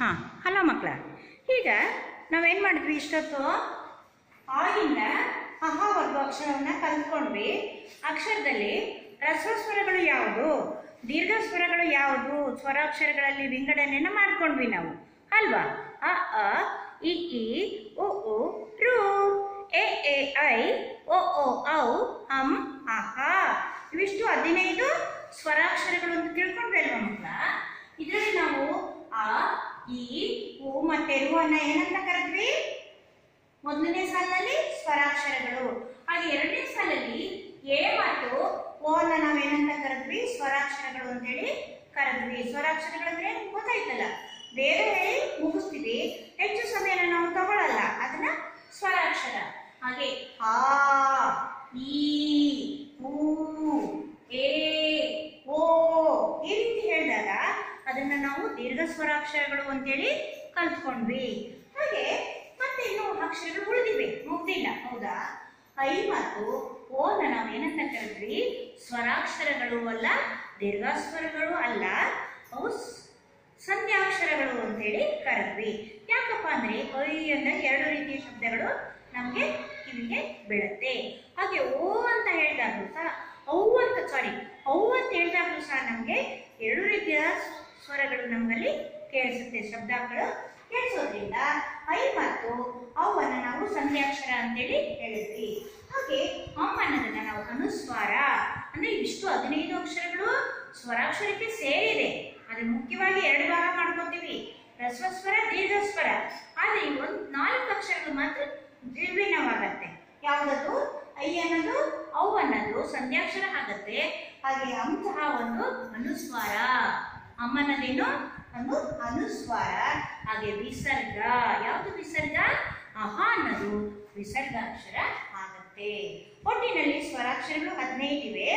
ಹಾಂ, ಹಲೋ ಮಕ್ಕಳ ಈಗ ನಾವೇನು ಮಾಡಿದ್ವಿ ಇಷ್ಟೊತ್ತು? ಆಯಿಂದ ಅಹ ವರ್ಗ ಅಕ್ಷರವನ್ನು ಕಲ್ತ್ಕೊಂಡ್ವಿ. ಅಕ್ಷರದಲ್ಲಿ ರಸ್ವ ಸ್ವರಗಳು ಯಾವುದು? ದೀರ್ಘ ಸ್ವರಗಳು ಯಾವುದು? ಸ್ವರಾಕ್ಷರಗಳಲ್ಲಿ ವಿಂಗಡಣೆಯನ್ನು ಮಾಡ್ಕೊಂಡ್ವಿ ನಾವು. ಅಲ್ವಾ? ಅ ಅ, ಇ ಇ, ಉ ಉ, ರು, ಎ ಎ, ಐ ಓ ಓ ಔ ಅಂ ಅಹ ಇವಿಷ್ಟು ಹದಿನೈದು ಸ್ವರಾಕ್ಷರಗಳು ಅಂತ ತಿಳ್ಕೊಂಡ್ವಿ ಅಲ್ವಾ ಮಕ್ಕಳ ಇದರಲ್ಲಿ ನಾವು ಆ ಈ ಉ ಮತ್ತೆ ರು ಅನ್ನ ಏನಂತ ಕರೆದ್ವಿ? ಮೊದಲನೇ ಸಾಲಿನಲ್ಲಿ ಸ್ವರಾಕ್ಷರಗಳು. ಹಾಗೆ ಎರಡನೇ ಸಾಲಲ್ಲಿ ಎ ಮತ್ತು ಓ ಅನ್ನ ನಾವೇನಂತ ಕರೆದ್ವಿ? ಸ್ವರಾಕ್ಷರಗಳು ಅಂತ ಹೇಳಿ ಕರೆದ್ವಿ. ಸ್ವರಾಕ್ಷರಗಳು ಅಂದ್ರೆ ಗೊತ್ತಾಯ್ತಲ್ಲ. ಬೇರೆ ಹೇಳಿ ಮುಗಿಸ್ತೀವಿ. ಹೆಚ್ಚು ಸಮಯನ ನಾವು ತಗೊಳ್ಳಲ್ಲ ಅದನ್ನ ಸ್ವರಾಕ್ಷರ. ಹಾಗೆ ಆ ಈ ಊ ಎ ಓ ಈ ರೀತಿ ಹೇಳಿದಾಗ ಅದನ್ನ ನಾವು ದೀರ್ಘ ಸ್ವರಾಕ್ಷರಗಳು ಅಂತೇಳಿ ಕಲ್ತ್ಕೊಂಡ್ವಿ. ಹಾಗೆ ಮತ್ತೆ ಇನ್ನು ಅಕ್ಷರಗಳು ಉಳಿದಿವೆ. ಮುಗ್ದಿಲ್ಲ. ಹೌದಾ? ಐ ಮತ್ತು ಓನ ಏನಂತ ಕರೆದ್ವಿ? ಸ್ವರಾಕ್ಷರಗಳು ಅಲ್ಲ, ದೀರ್ಘಾಸ್ವರಗಳು ಅಲ್ಲ, ಅವು ಸಂಧ್ಯಾಕ್ಷರಗಳು ಅಂತೇಳಿ ಕರೆದ್ವಿ. ಯಾಕಪ್ಪ ಅಂದ್ರೆ ಐ ಅಂದ್ರೆ ಎರಡು ರೀತಿಯ ಶಬ್ದಗಳು ನಮಗೆ ಕಿವಿಗೆ ಬೀಳುತ್ತೆ. ಹಾಗೆ ಓ ಅಂತ ಹೇಳಿದಾಗಲೂ ಸಹ ಅವು ಅಂತ ಸಾರಿ ಔ ಅಂತ ಹೇಳಿದಾಗಲೂ ಸಹ ನಮಗೆ ಎರಡು ರೀತಿಯ ಸ್ವರಗಳು ನಮ್ಮಲ್ಲಿ ಕೇಳಿಸುತ್ತೆ, ಶಬ್ದಗಳು ಕೇಳಿಸೋದ್ರಿಂದ. ಐ ಮತ್ತು ಅವನ್ನ ನಾವು ಸಂಧ್ಯಾಕ್ಷರ ಅಂತೇಳಿ ಹೇಳಿದ್ವಿ. ಹಾಗೆ ಅನ್ನೋದನ್ನ ನಾವು ಅನುಸ್ವಾರ. ಅಂದ್ರೆ ಇಷ್ಟು ಹದಿನೈದು ಅಕ್ಷರಗಳು ಸ್ವರಾಕ್ಷರಕ್ಕೆ ಸೇರಿದೆ. ಅದು ಮುಖ್ಯವಾಗಿ ಎರಡು ಭಾಗ ಮಾಡ್ಕೋತೀವಿ. ರಸ್ವಸ್ವರ ದೀರ್ಘಸ್ವರ. ಆದ್ರೆ ಈ ಒಂದು ನಾಲ್ಕು ಅಕ್ಷರಗಳು ಮಾತ್ರ ವಿಭಿನ್ನವಾಗತ್ತೆ. ಯಾವುದದು? ಐ ಅನ್ನೋದು ಅವು ಅನ್ನೋದು ಸಂಧ್ಯಾಕ್ಷರ ಆಗತ್ತೆ. ಹಾಗೆ ಅಂತಹ ಒಂದು ಅನುಸ್ವಾರ. ಅಮ್ಮ ಒಂದು ಅನುಸ್ವಾರ. ಹಾಗೆ ವಿಸರ್ಗ. ಯಾವುದು ವಿಸರ್ಗ? ಅಹ ಅನ್ನೋದು ವಿಸರ್ಗಾಕ್ಷರ ಆಗುತ್ತೆ. ಒಟ್ಟಿನಲ್ಲಿ ಸ್ವರಾಕ್ಷರಗಳು ಹದಿನೈದಿವೆ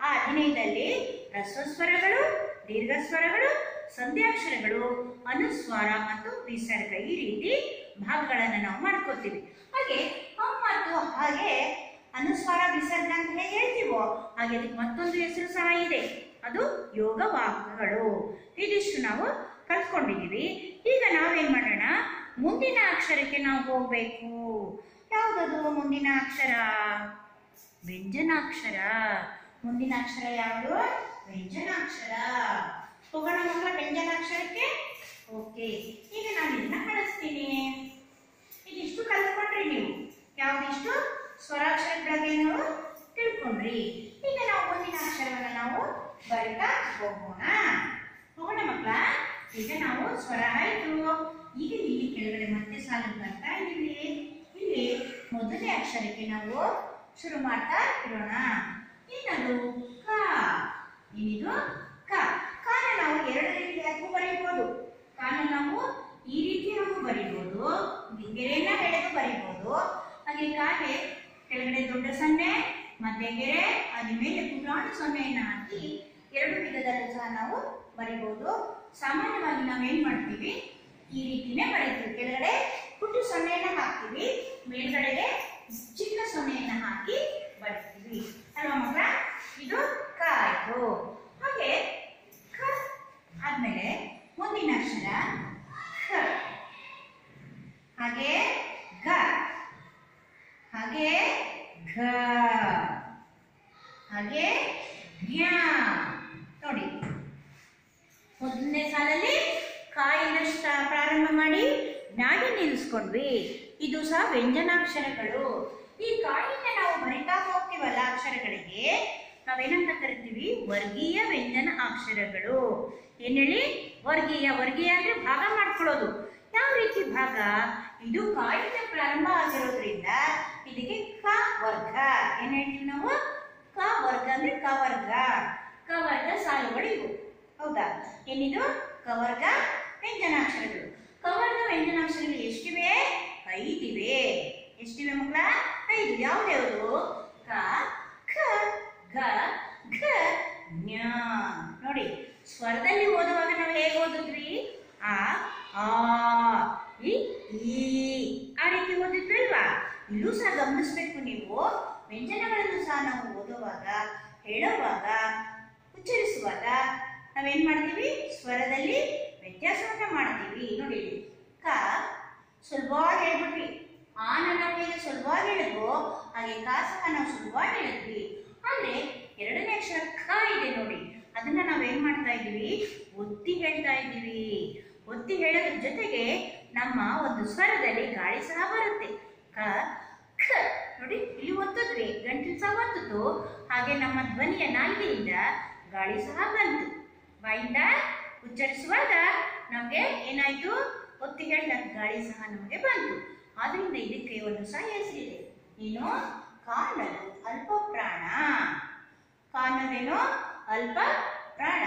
ಆ ಹದಿನೈದಲ್ಲಿ ರಸ್ವಸ್ವರಗಳು ದೀರ್ಘಸ್ವರಗಳು, ಸಂಧ್ಯಾಕ್ಷರಗಳು, ಅನುಸ್ವಾರ ಮತ್ತು ವಿಸರ್ಗ ಈ ರೀತಿ ಭಾಗಗಳನ್ನು ನಾವು ಮಾಡ್ಕೋತೀವಿ ಹಾಗೆ ಮತ್ತು ಹಾಗೆ ಅನುಸ್ವಾರ, ವಿಸರ್ಗ ಅಂತ ಹೇಗೆ ಹೇಳ್ತೀವೋ ಹಾಗೆ ಅದಕ್ಕೆ ಮತ್ತೊಂದು ಹೆಸರು ಸಹ ಇದೆ. ಅದು ಯೋಗ ವಾಕ್ಯಗಳು ಇದಿಷ್ಟು ನಾವು ಕಲ್ತ್ಕೊಂಡಿದ್ದೀವಿ. ಈಗ ನಾವೇನ್ ಮಾಡೋಣ? ಮುಂದಿನ ಅಕ್ಷರಕ್ಕೆ ನಾವು ಹೋಗ್ಬೇಕು. ಯಾವುದದು ಮುಂದಿನ ಅಕ್ಷರ? ವ್ಯಂಜನಾಕ್ಷರ. ಮುಂದಿನ ಅಕ್ಷರ ಯಾವುದು? ವ್ಯಂಜನಾಕ್ಷರ. ಹೋಗೋಣ ಮಕ್ಕಳ ವ್ಯಂಜನಾಕ್ಷರಕ್ಕೆ? ಓಕೆ. ಈಗ ನಾನು ಇದನ್ನ ಕಳಿಸ್ತೀನಿ. ಇದಿಷ್ಟು ಕಲ್ತ್ಕೊಂಡ್ರಿ ನೀವು. ಯಾವ್ದಿಷ್ಟು? ಸ್ವರಾಕ್ಷರಗಳ ನಾವು ತಿಳ್ಕೊಂಡ್ರಿ. ಈಗ ನಾವು ಮುಂದಿನ ಅಕ್ಷರವನ್ನ ನಾವು ಬರಿತಾ ಹೋಗೋಣ. ಹೋಗೋಣ ಮಕ್ಕಳ, ಈಗ ನಾವು ಸ್ವರ ಆಯ್ತು. ಈಗ ಇಲ್ಲಿ ಕೆಳಗಡೆ ಮತ್ತೆ ಸಾಲು ಬರ್ತಾ ಇದ್ದೀವಿ. ಇಲ್ಲಿ ಮೊದಲನೇ ಅಕ್ಷರಕ್ಕೆ ನಾವು ಶುರು ಮಾಡ್ತಾ ಇರೋಣ. ಇನ್ನದು ಕ. ಏನಿದು? ಕ. ಕಾನ ನಾವು ಎರಡು ರೀತಿಯಾಗೂ ಬರೀಬಹುದು ಕಾನ ನಾವು ಈ ರೀತಿಯಾಗೂ ಬರೀಬಹುದು ಗೆರೆಯನ್ನ ಎಳೆದು ಬರೀಬಹುದು ಹಾಗೆ ಕಾಗೆ ಕೆಳಗಡೆ ದೊಡ್ಡ ಸೊನ್ನೆ ಮತ್ತೆ ಗೆರೆ ಅದ್ರ ಮೇಲೆ ಪುರಾಣ ಸೊನ್ನೆಯನ್ನ ಹಾಕಿ ಎರಡು ವಿಧದಲ್ಲಿ ಸಹ ನಾವು ಬರೀಬಹುದು ಸಾಮಾನ್ಯವಾಗಿ ನಾವು ಏನ್ ಮಾಡ್ತೀವಿ? ಈ ರೀತಿನೇ ಬರೀತೀವಿ. ಕೆಳಗಡೆ ಪುಟ್ಟು ಸೊನ್ನೆಯನ್ನ ಹಾಕ್ತೀವಿ. ಮೇಲ್ಗಡೆಗೆ ಚಿಕ್ಕ ಸೊನ್ನೆಯನ್ನ ಹಾಕಿ ಬರಿತೀವಿ. ಅಲ್ವಾ ಮಕ್ಕಳ? ಇದು ಕ ಆಯ್ತು ಹಾಗೆ ಕ ಆದ್ಮೇಲೆ ಮುಂದಿನ ಅಕ್ಷರ ಖ ಹಾಗೆ ಗ ಹಾಗೆ ಘ. ಹಾಗೆ ಜ್ಞ ನೋಡಿ. ಮೊದಲನೇ ಸಾಲಲ್ಲಿ ಕಾಯಿನ ಪ್ರಾರಂಭ ಮಾಡಿ ನಾಡಿ ನಿಲ್ಲಿಸ್ಕೊಂಡ್ವಿ. ಇದು ಸಹ ವ್ಯಂಜನಾಕ್ಷರಗಳು. ಈ ಕಾಯಿಂದ ನಾವು ಬರಿತಾ ಹೋಗ್ತೀವಲ್ಲ ಅಕ್ಷರಗಳಿಗೆ, ನಾವೇನಂತ ಕರಿತೀವಿ? ವರ್ಗೀಯ ವ್ಯಂಜನ ಅಕ್ಷರಗಳು. ಏನ್ ಹೇಳಿ ವರ್ಗೀಯ ವರ್ಗೀಯ ಅಂದ್ರೆ ಭಾಗ ಮಾಡ್ಕೊಳ್ಳೋದು. ಯಾವ ರೀತಿ ಭಾಗ? ಇದು ಕಾಯಿಂದ ಪ್ರಾರಂಭ ಆಗಿರೋದ್ರಿಂದ ಇದಕ್ಕೆ ಕ ವರ್ಗ. ಏನ್ ಹೇಳ್ತೀವಿ ನಾವು? ಕ ವರ್ಗ ಅಂದ್ರೆ ಕ ವರ್ಗ. ಕ ವರ್ಗ ಸಾಲುಗಳು ಇವು. ಹೌದಾ? ಏನಿದು? ಕವರ್ಗ ವ್ಯಂಜನಾಕ್ಷರಗಳು. ಕವರ್ಗ ವ್ಯಂಜನಾಕ್ಷರಗಳು ಎಷ್ಟಿವೆ? ಐದಿವೆ. ಎಷ್ಟಿವೆ ಮಕ್ಕಳ? ಐದು. ಯಾವ್ದ್ಯಾವುದು ಕ ಖ ಗ ಘ ಜ್ಞ ನೋಡಿ, ಸ್ವರದಲ್ಲಿ ಓದುವಾಗ ನಾವು ಹೇಗೆ ಓದಿದ್ವಿ? ಆ ಆ ಈ. ಆ ರೀತಿ ಓದಿದ್ವಿ ಅಲ್ವಾ? ಇಲ್ಲೂ ಸಹ ಗಮನಿಸ್ಬೇಕು ನೀವು. ವ್ಯಂಜನಗಳನ್ನು ಸಹ ನಾವು ಓದುವಾಗ, ಹೇಳುವಾಗ ಉಚ್ಚರಿಸುವಾಗ ನಾವೇನ್ ಮಾಡ್ತೀವಿ? ಸ್ವರದಲ್ಲಿ ವ್ಯತ್ಯಾಸವನ್ನ ಮಾಡ್ತೀವಿ. ನೋಡಿ. ಕ ಸುಲಭವಾಗಿ ಹೇಳ್ಬಿಟ್ವಿ. ಆ ನಾವು ಹೇಗೆ ಸುಲಭವಾಗಿ ಹೇಳಿದ್ವೋ, ಹಾಗೆ ಸಹ ನಾವು ಸುಲಭವಾಗಿ ಹೇಳಿದ್ವಿ. ಅಂದ್ರೆ ಎರಡನೇ ಅಕ್ಷರ ಕ ಇದೆ ನೋಡಿ. ಅದನ್ನ ನಾವೇನ್ ಮಾಡ್ತಾ ಇದ್ದೀವಿ? ಒತ್ತಿ ಹೇಳ್ತಾ ಇದ್ದೀವಿ. ಒತ್ತಿ ಹೇಳೋದ್ರ ಜೊತೆಗೆ ನಮ್ಮ ಒಂದು ಸ್ವರದಲ್ಲಿ ಗಾಳಿ ಸಹ ಬರುತ್ತೆ. ಕ, ಖ. ನೋಡಿ, ಇಲ್ಲಿ ಒತ್ತದ್ವಿ. ಗಂಟಲು ಸಹ ಒತ್ತಿತು ಹಾಗೆ ನಮ್ಮ ಧ್ವನಿಯ ನಾಲಿಗೆಯಿಂದ ಗಾಳಿ ಸಹ ಬಂತು. ಬಾಯಿಂದ ಉಚ್ಚರಿಸುವಾಗ ನಮಗೆ ಏನಾಯಿತು? ಒತ್ತಿ ಹೇಳಿದ ಗಾಳಿ ಸಹ ನಮಗೆ ಬಂತು. ಆದ್ರಿಂದ ಇದಕ್ಕೆ ಒಂದು ಸಹ ಹೆಸರಿದೆ ನೀನು ಕಾಣಲು ಅಲ್ಪ ಪ್ರಾಣ. ಕಾಣದೇನು? ಅಲ್ಪ ಪ್ರಾಣ.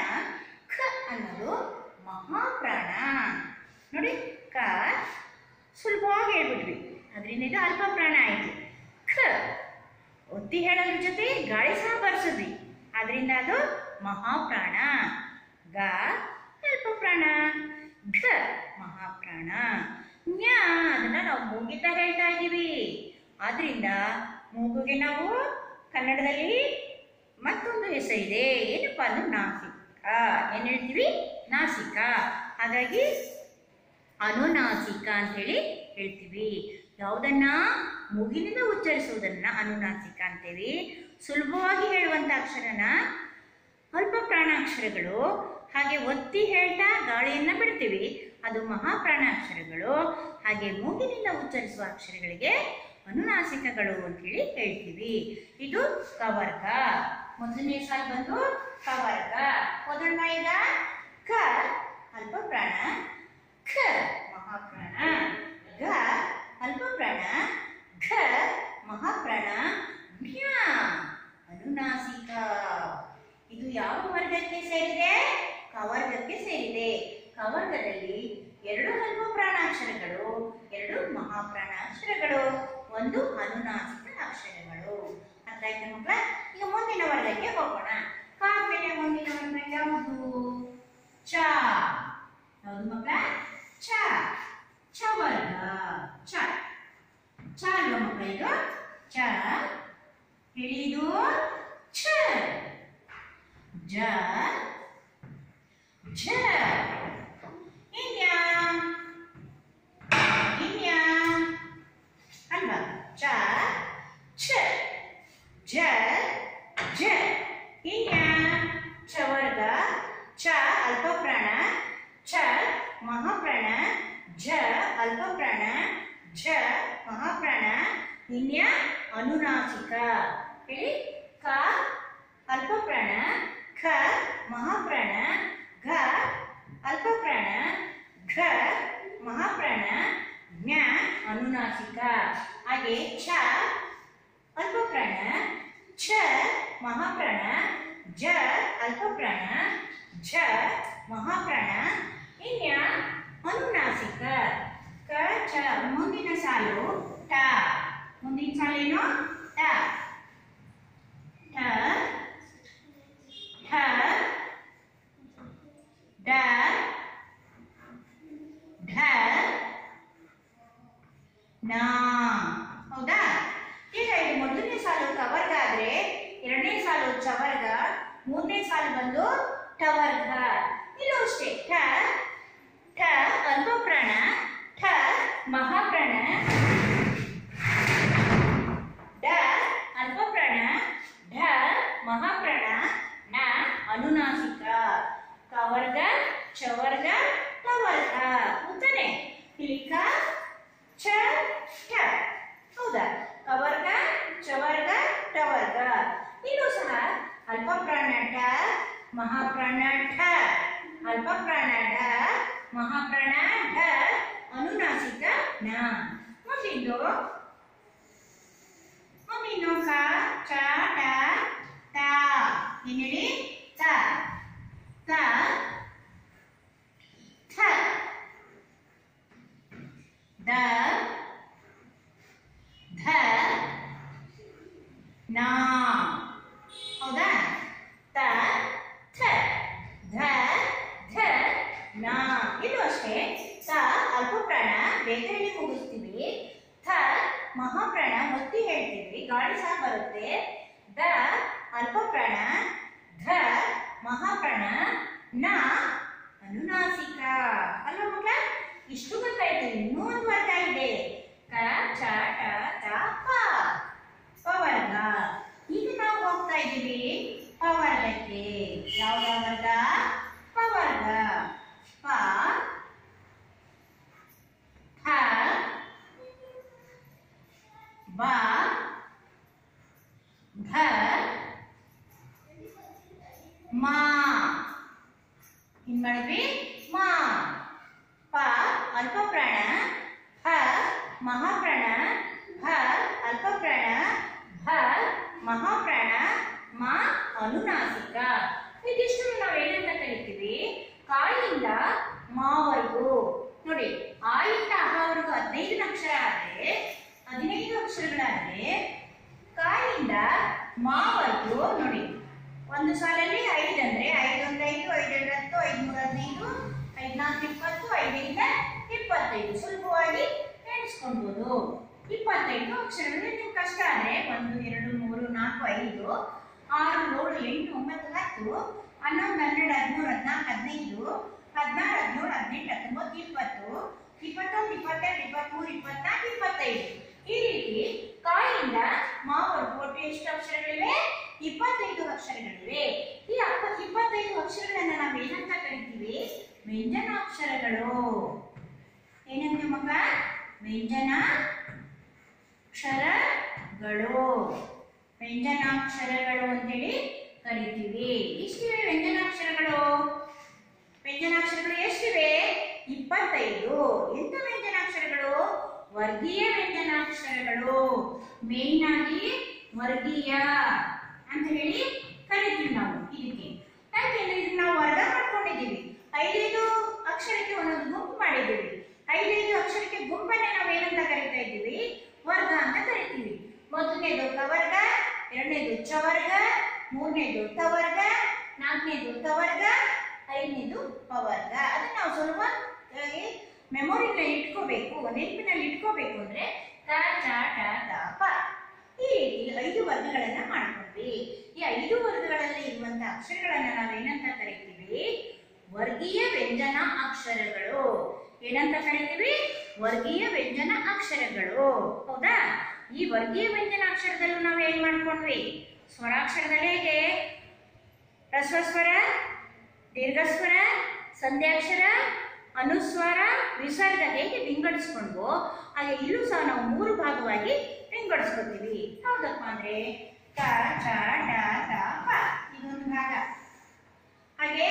ಖ ಅನ್ನೋದು ಮಹಾಪ್ರಾಣ. ನೋಡಿ, ಕ ಸುಲಭವಾಗಿ ಹೇಳ್ಬಿಟ್ವಿ. ಅದರಿಂದ ಇದು ಅಲ್ಪ ಪ್ರಾಣ ಆಯಿತು. ಖ. ಒತ್ತಿ ಹೇಳೋದ್ರ ಜೊತೆ ಗಾಳಿ ಸಹ ಬರ್ಸಿದ್ವಿ. ಅದರಿಂದ ಅದು ಮಹಾಪ್ರಾಣ. ಗ ಅಲ್ಪ ಪ್ರಾಣ ಘ, ಮಹಾಪ್ರಾಣ. ಜ್ಞ ಅದನ್ನ ನಾವು ಮೂಗಿಂದ ಹೇಳ್ತಾ ಇದ್ದೀವಿ. ಆದ್ರಿಂದ ಮೂಗುಗೆ ನಾವು ಕನ್ನಡದಲ್ಲಿ ಮತ್ತೊಂದು ಹೆಸರಿದೆ ಏನಪ್ಪಾ ಅಂದ್ರೆ ನಾಸಿಕ. ಏನ್ ಹೇಳ್ತೀವಿ? ನಾಸಿಕ. ಹಾಗಾಗಿ ಅನುನಾಸಿಕ ಅಂತ ಹೇಳಿ ಹೇಳ್ತೀವಿ. ಯಾವುದನ್ನ? ಮೂಗಿನಿಂದ ಉಚ್ಚರಿಸುವುದನ್ನ ಅನುನಾಸಿಕ ಅಂತೇವಿ. ಸುಲಭವಾಗಿ ಹೇಳುವಂತ ಅಕ್ಷರನ ಅಲ್ಪ ಪ್ರಾಣಾಕ್ಷರಗಳು ಹಾಗೆ ಒತ್ತಿ ಹೇಳ್ತಾ ಗಾಳಿಯನ್ನ ಬಿಡ್ತೀವಿ. ಅದು ಮಹಾಪ್ರಾಣಾಕ್ಷರಗಳು. ಹಾಗೆ ಮೂಗಿನಿಂದ ಉಚ್ಚರಿಸುವ ಅಕ್ಷರಗಳಿಗೆ ಅನುನಾಸಿಕಗಳು ಅಂತೇಳಿ ಹೇಳ್ತೀವಿ. ಇದು ಕವರ್ಗ. ಮೊದಲನೇ ಸಾಲು ಬಂದು ಕವರ್ಗ. ಮೊದಲ ಕ. ಅಲ್ಪ ಪ್ರಾಣ ಖ ಮಹಾಪ್ರಾಣ ಗ ಅಲ್ಪ ಪ್ರಾಣ ಘ. ಮಹಾಪ್ರಾಣ ಅನುನಾಸಿಕ. ಇದು ಯಾವ ವರ್ಗಕ್ಕೆ ಸೇರಿದೆ? ಕವರ್ಗಕ್ಕೆ ಸೇರಿದೆ. ಕವರ್ಗದಲ್ಲಿ ಎರಡು ಅಲ್ಪ ಪ್ರಾಣಾಕ್ಷರಗಳು ಎರಡು ಮಹಾಪ್ರಾಣಾಕ್ಷರಗಳು, ಒಂದು ಅನುನಾಸಿಕ ಅಕ್ಷರಗಳು. ಅರ್ಥ ಆಯ್ತು ಮಕ್ಕಳ? ಈಗ ಮುಂದಿನ ವರ್ಗಕ್ಕೆ ಹೋಗೋಣ. ಕಾಫಿಯ ಮುಂದಿನ ವರ್ಗ ಯಾವುದು? ಚ. ಯಾವುದು ಮಕ್ಕಳ? ಚ. ಚ ವರ್ಗ ಚ. ಚ ಅಲ್ವಾ ಮಕ್ಕಳ ಇದು? ಚ. ಹೇಳಿದು ಛ. ಜ ಝ ಇನ್ಯ ಇನ್ಯ ಅಲ್ವಾ ಚ ಛ ಜ ಝ ಇನ್ಯ ಚ ವರ್ಗ ಚ ಅಲ್ಪ ಪ್ರಾಣ ಛ ಮಹಾಪ್ರಾಣ ಝ ಅಲ್ಪ ಪ್ರಾಣ ಝ ಮಹಾಪ್ರಾಣ ಇನ್ಯ ಅನುನಾಸಿಕ ಹೇಳಿ ಕ ಅಲ್ಪ ಪ್ರಾಣ ಖ ಮಹಾಪ್ರಾಣ ಘ ಅಲ್ಪ ಪ್ರಾಣ ಘ ಮಹಾಪ್ರಾಣ ಜ್ಞ ಅನುನಾಸಿಕ ಹಾಗೆ ಛ ಅಲ್ಪ ಪ್ರಾಣ ಛ ಮಹಾಪ್ರಾಣ ಜ ಅಲ್ಪ ಪ್ರಾಣ ಝ ಮಹಾಪ್ರಾಣ ಇನ್ಯ ಅನುನಾಸಿಕ ಕ ಚ ಮುಂದಿನ ಸಾಲು ಟ ಮುಂದಿನ ಸಾಲೇನು ಟ ಠ ಠ ಡ ಢ ನ ಹೌದಾ ಈಗ ಇದು ಮೊದಲನೇ ಸಾಲು ಕವರ್ಗ ಆದ್ರೆ ಎರಡನೇ ಸಾಲು ಚವರ್ಗ ಮೂರನೇ ಸಾಲು ಬಂದು ಟವರ್ಗ ಇಲ್ಲೂ ಅಷ್ಟೇ ಠ ಠ ಅಲ್ಪ ಪ್ರಾಣ ಠ ಮಹಾಪ್ರಾಣ ಡ ಅಲ್ಪ ಪ್ರಾಣ ಢ ಮಹಾಪ್ರಾಣ ನ ಅನುನಾಸಿಕ, ಕವರ್ಗ, ಚವರ್ಗ ಟವರ್ಗ ಉತ್ತನೆ ಇಲ್ಲಿ ಕ ಛ ಠ ಹೌದಾ? ಕವರ್ಗ, ಚವರ್ಗ, ಟವರ್ಗ. ಇಲ್ಲೂ ಸಹ ಅಲ್ಪ ಪ್ರಾಣ ಠ ಮಹಾಪ್ರಾಣ ಠ ಅಲ್ಪ ಪ್ರಾಣ ಢ ಮಹಾಪ್ರಾಣ ಢ ಅನುನಾಸಿಕ, ನ. ಮುಂದಿದ್ದು ಮುಂದಿನ್ನು ಕ, ಚ, ಟ ತ ಏನ್ ಹೇಳಿ ತ ತ ಥ ದ ಧ ನ ಹೌದಾ ತ ಥ ಧ ಧ ನ ಇದು ಅಷ್ಟೇ ತ ಅಲ್ಪ ಪ್ರಾಣ ಬೇಗ ಹೇಳಿ ಮುಗಿಸ್ತೀವಿ ಥ ಮಹಾಪ್ರಾಣ ಒತ್ತಿ ಹೇಳ್ತೀವಿ ಗಾಳಿ ಸಹ ಬರುತ್ತೆ ದ ಅಲ್ಪ ಪ್ರಾಣ ಧ ಮಹಾಪ್ರಾಣ ನ ಅನುನಾಸಿಕ ಅಲ್ವಾ ಮಕ್ಕಳ ಇಷ್ಟು ಗೊತ್ತಾಯ್ತು ಇನ್ನೂ ಒಂದು ವರ್ಗ ಇದೆ ಕ ಚ ಟ ತ ಪ ಪವರ್ಗ ಈಗ ನಾವು ಹೋಗ್ತಾ ಇದ್ದೀವಿ ಪವರ್ಗಕ್ಕೆ ಯಾವ ವರ್ಗ ಪವರ್ಗ ಪ ಹ ಬ ಘ ಮಾ. ಏನ್ ಮಾಡಿದ್ವಿ ಮಾ. ಪ ಅಲ್ಪ ಪ್ರಾಣ ಹ, ಮಹಾಪ್ರಾಣ. ಹ ಅಲ್ಪ ಪ್ರಾಣ ಭ ಮಹಾಪ್ರಾಣ. ಮ, ಅನುನಾಸಿಕ. ಇದಿಷ್ಟು ನಾವು ಏನಂತ ಕರಿತೀವಿ? ಕಾಯಿಂದ ಮಾವರೆಗೂ. ನೋಡಿ ಆಯಿಂದ ಅಹವರೆಗೂ ಹದಿನೈದು ಅಕ್ಷರ ಆದ್ರೆ, ಹದಿನೈದು ಅಕ್ಷರಗಳಾದ್ರೆ ಕಾಯಿಂದ ಮಾವರೆಗೂ ನೋಡಿ ಒಂದು ಸಾಲಲ್ಲಿ ಐದು ಅಂದರೆ ಐದು ಒಂದು ಐದು ಐದೆರಡು ಹತ್ತು, ಐದು ಮೂರು ಹದಿನೈದು ಐದ್ನಾಲ್ಕು ಇಪ್ಪತ್ತು ಐದರಿಂದ ಇಪ್ಪತ್ತೈದು. ಸುಲಭವಾಗಿ ಎಣಿಸ್ಕೊಳ್ಬೋದು. ಇಪ್ಪತ್ತೈದು ಅಕ್ಷರಗಳು ನಿಮ್ಗೆ ಕಷ್ಟ ಆದರೆ ಒಂದು, ಎರಡು, ಮೂರು, ನಾಲ್ಕು, ಐದು, ಆರು, ಏಳು, ಎಂಟು, ಒಂಬತ್ತು, ಹತ್ತು, ಹನ್ನೊಂದು, ಹನ್ನೆರಡು, ಹದಿಮೂರು, ಹದಿನಾಲ್ಕು, ಹದಿನೈದು, ಹದಿನಾರು, ಹದಿನೇಳು, ಹದಿನೆಂಟು, ಹತ್ತೊಂಬತ್ತು, ಇಪ್ಪತ್ತು, ಇಪ್ಪತ್ತೊಂದು, ಇಪ್ಪತ್ತೆರಡು, ಇಪ್ಪತ್ಮೂರು, ಇಪ್ಪತ್ನಾಲ್ಕು, ಇಪ್ಪತ್ತೈದು. ಈ ರೀತಿ ಕಾಯಿಂದ ಮಾವರು ಒಟ್ಟು ಎಷ್ಟು ಅಕ್ಷರಗಳಿವೆ? ಇಪ್ಪತ್ತೈದು ಅಕ್ಷರಗಳಿವೆ ಈ ಇಪ್ಪತ್ತೈದು ಅಕ್ಷರಗಳನ್ನ ನಾವು ಏನಂತ ಕರಿತೀವಿ? ವ್ಯಂಜನಾಕ್ಷರಗಳು ಏನಂತ ಮಗ ವ್ಯಂಜನ ಅಕ್ಷರಗಳು. ವ್ಯಂಜನಾಕ್ಷರಗಳು ಅಂತೇಳಿ ಕರಿತೀವಿ. ಎಷ್ಟಿವೆ ವ್ಯಂಜನಾಕ್ಷರಗಳು ವ್ಯಂಜನಾಕ್ಷರಗಳು ಎಷ್ಟಿವೆ? ಇಪ್ಪತ್ತೈದು. ಎಂತ ವ್ಯಂಜನಾಕ್ಷರಗಳು ವರ್ಗೀಯ ವ್ಯಂಜನಾಕ್ಷರಗಳು ಮೇನ್ ಆಗಿ ವರ್ಗೀಯ. ಅಂತ ಹೇಳಿ ಕರಿತೀವಿ ನಾವು ಇದಕ್ಕೆ. ಯಾಕೆಂದ್ರೆ ಇದನ್ನ ನಾವು ವರ್ಗ ಮಾಡ್ಕೊಂಡಿದ್ದೀವಿ. ಐದೈದು ಅಕ್ಷರಕ್ಕೆ ಒಂದೊಂದು ಗುಂಪು ಮಾಡಿದ್ದೀವಿ. ಐದೈದು ಅಕ್ಷರಕ್ಕೆ ಗುಂಪನ್ನೇ ನಾವು ಏನಂತ ಕರಿತಾ ಇದ್ದೀವಿ? ವರ್ಗ ಅಂತ ಕರಿತೀವಿ. ಮೊದಲನೇದು ಕವರ್ಗ, ಎರಡನೇದು ಚವರ್ಗ, ಮೂರನೇದು ತವರ್ಗ, ನಾಲ್ಕನೇದು ತವರ್ಗ, ಐದನೇದು ಪವರ್ಗ. ಅದನ್ನ ನಾವು ಸ್ವಲ್ಪ ಮೆಮೊರಿನಲ್ಲಿ ಇಟ್ಕೋಬೇಕು, ನೆನಪಿನಲ್ಲಿ ಇಟ್ಕೋಬೇಕು ಅಂದ್ರೆ ಕ ಚ ಟ ಪ. ಈ ಐದು ವರ್ಗಗಳನ್ನ ಮಾಡ್ಕೊಂಡ್ವಿ ಈ ಐದು ವರ್ಗಗಳಲ್ಲಿ ಇರುವಂತಹ ಅಕ್ಷರಗಳನ್ನ ನಾವೇನಂತ ಕರಿತೀವಿ? ವರ್ಗೀಯ ವ್ಯಂಜನ ಅಕ್ಷರಗಳು. ಏನಂತ ಕರಿತೀವಿ? ವರ್ಗೀಯ ವ್ಯಂಜನ ಅಕ್ಷರಗಳು. ಹೌದಾ? ಈ ವರ್ಗೀಯ ವ್ಯಂಜನ ಅಕ್ಷರದಲ್ಲೂ ನಾವು ಏನ್ ಮಾಡ್ಕೊಂಡ್ವಿ? ಸ್ವರಾಕ್ಷರದಲ್ಲಿ ಹೇಗೆ? ಹ್ರಸ್ವಸ್ವರ ದೀರ್ಘಸ್ವರ, ಸಂಧ್ಯಾಕ್ಷರ, ಅನುಸ್ವರ, ವಿಸರ್ಗ ಹೇಗೆ ವಿಂಗಡಿಸ್ಕೊಂಡ್ವೋ ಹಾಗೆ ಇಲ್ಲೂ ಸಹ ನಾವು ಮೂರು ಭಾಗವಾಗಿ ವಿಂಗಡಿಸ್ಕೊತೀವಿ. ಹೌದಪ್ಪ ಅಂದ್ರೆ? ಕ ಚ ಡ ತ ಪ ಇದೊಂದು ಭಾಗ ಹಾಗೆ